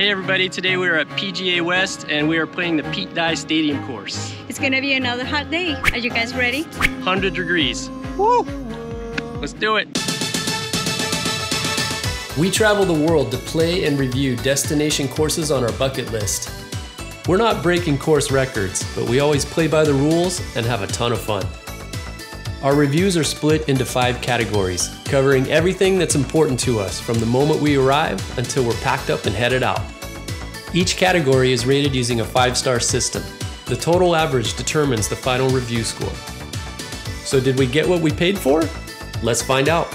Hey everybody, today we are at PGA West and we are playing the Pete Dye Stadium course. It's gonna be another hot day. Are you guys ready? 100 degrees. Woo! Let's do it. We travel the world to play and review destination courses on our bucket list. We're not breaking course records, but we always play by the rules and have a ton of fun. Our reviews are split into five categories, covering everything that's important to us from the moment we arrive until we're packed up and headed out. Each category is rated using a five star system. The total average determines the final review score. So, did we get what we paid for? Let's find out.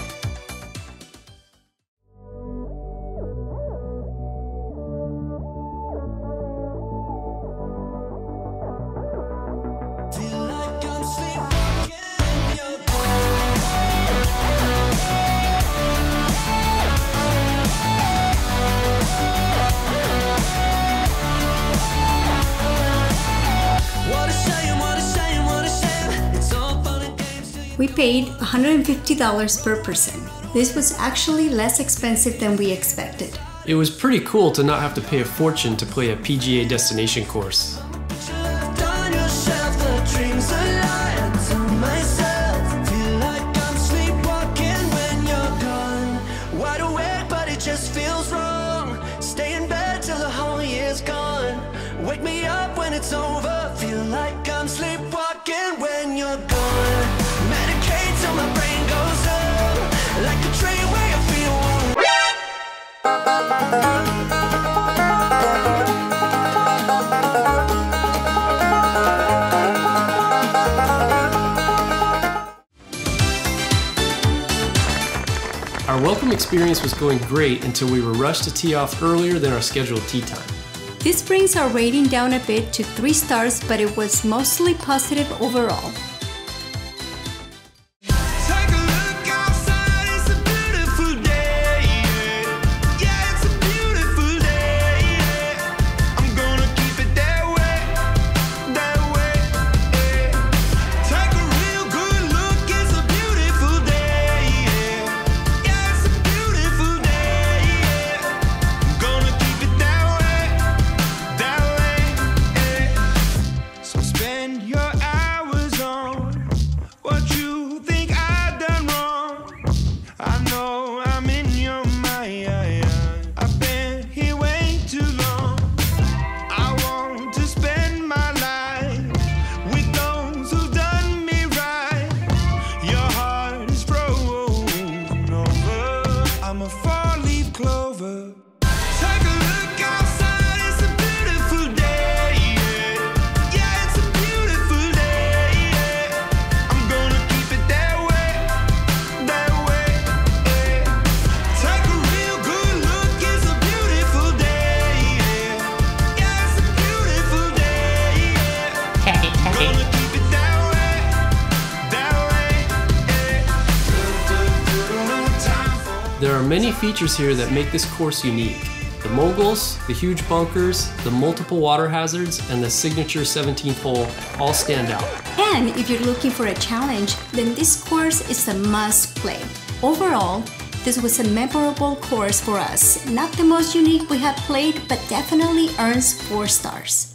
We paid $150 per person. This was actually less expensive than we expected. It was pretty cool to not have to pay a fortune to play a PGA destination course. Our welcome experience was going great until we were rushed to tee off earlier than our scheduled tee time. This brings our rating down a bit to 3 stars, but it was mostly positive overall. I'm a four-leaf clover. Many features here that make this course unique. The moguls, the huge bunkers, the multiple water hazards, and the signature 17th hole all stand out. And if you're looking for a challenge, then this course is a must play. Overall, this was a memorable course for us. Not the most unique we have played, but definitely earns 4 stars.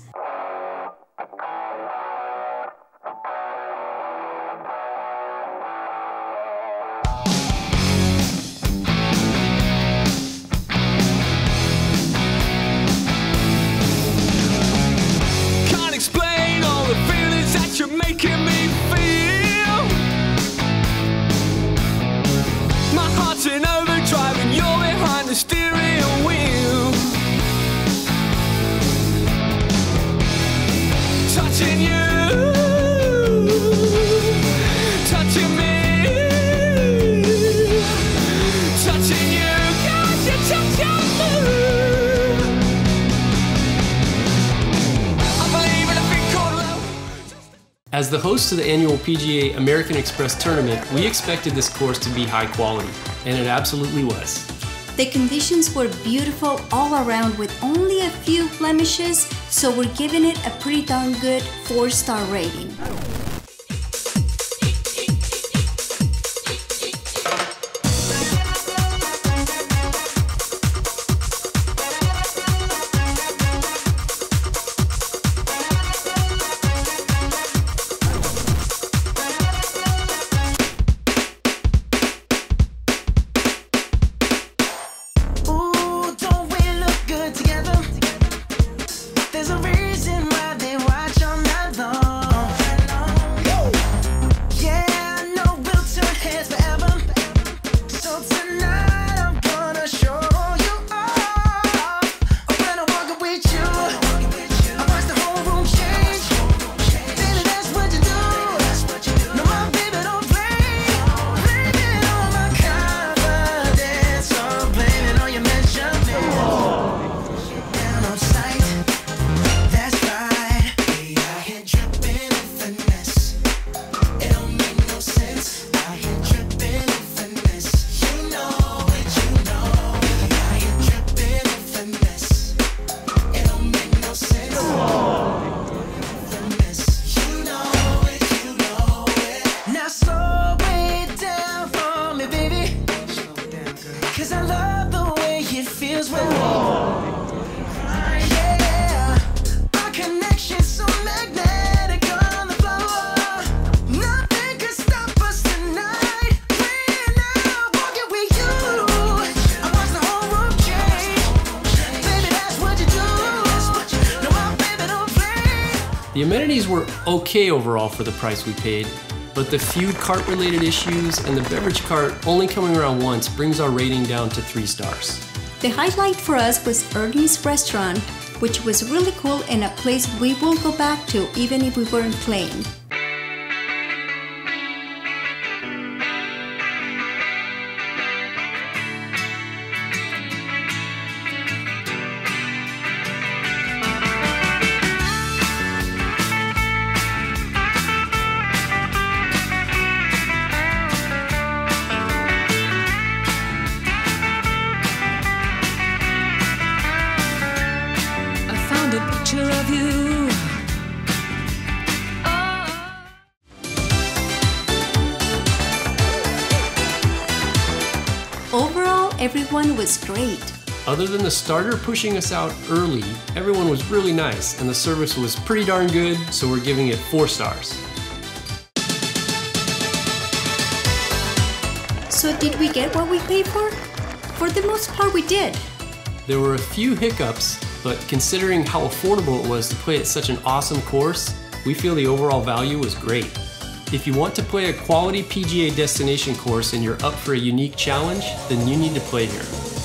As the host to the annual PGA American Express tournament, we expected this course to be high quality, and it absolutely was. The conditions were beautiful all around with only a few blemishes, so we're giving it a pretty darn good 4 star rating. The amenities were okay overall for the price we paid, but the few cart related issues and the beverage cart only coming around once brings our rating down to 3 stars. The highlight for us was Ernie's restaurant, which was really cool and a place we will go back to even if we weren't playing. Everyone was great. Other than the starter pushing us out early, everyone was really nice and the service was pretty darn good, so we're giving it 4 stars. So, did we get what we paid for? For the most part, we did. There were a few hiccups, but considering how affordable it was to play at such an awesome course, we feel the overall value was great. If you want to play a quality PGA destination course and you're up for a unique challenge, then you need to play here.